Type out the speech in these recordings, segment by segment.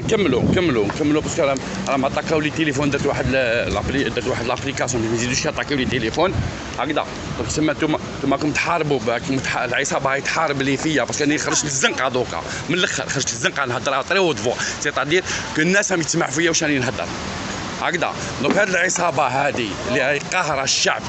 نكملوا نكملوا نكملوا parce que راه راهم عطاكاو les téléphones درت واحد l'appli درت واحد l'application ما يزيدوش يعطاكاو les téléphones. هكذا. donc تسمى أنتم أنتم راكم تحاربوا العصابة هاي تحارب لي فيا parce que أنا خرجت للزنقه دوكا من الأخر خرجت للزنقه نهضر très haute voix c'est-à-dire que الناس راهم يتسمع فيا واش راني نهضر. هكذا. donc هاد العصابة هذه اللي راهي قاهرة الشعب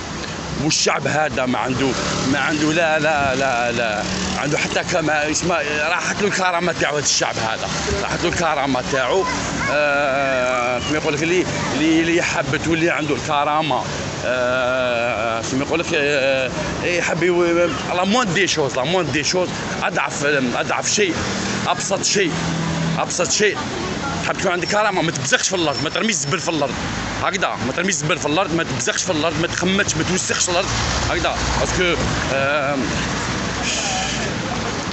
والشعب هذا ما عنده ما عنده لا لا لا لا. عنده حتى كما اسمه راحت له الكرامه تاعو هذا الشعب هذا. راحت له الكرامه تاعو. آه كما يقول لك اللي اللي يحب تولي عنده الكرامة. آه كما يقول لك آه يحب la moindre des choses la moindre des choses. اضعف أضعف شيء. أبسط شيء. أبسط شيء. تحب تكون عندك كرامه ما تبزخش في الأرض ما ترميش الزبل في الأرض. هكذا ما ترميش الزبل في الأرض ما تبزخش في الأرض ما تخمتش ما توسخش الأرض. هكذا parce que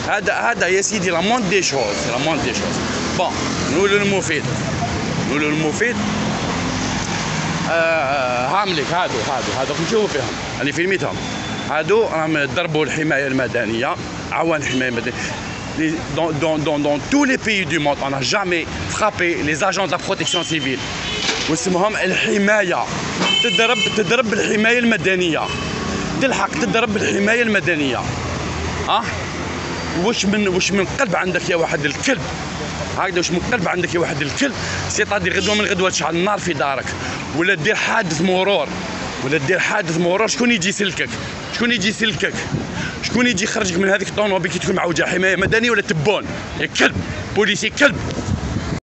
هذا هذا يا سيدي la moindre des choses la moindre des choses bon نقولوا المفيد. نقولوا المفيد. آه هاملك هادو هادو هادو نشوفوا فيهم. اللي فيلميتهم هادو راهم ضربوا الحماية المدنية. عوان الحمايه المدنيه dans, dans, dans, dans, tous les pays du monde, on n'a jamais frappé les agents de la protection civile. واسمهم الحماية تضرب تضرب الحماية المدنية تلحق تضرب الحماية المدنية أه؟ واش من واش من قلب عندك يا واحد الكلب هكذا واش من قلب عندك يا واحد الكلب سيطادير غدوه من غدوه تشعل النار في دارك ولا دير حادث مرور ولا دير حادث مرور شكون يجي يسلكك شكون يجي يسلكك؟ شكون يجي يخرجك من هذيك الطوموبيل كي تكون معوجة؟ حماية مدنية ولا تبون؟ كلب! بوليسي كلب!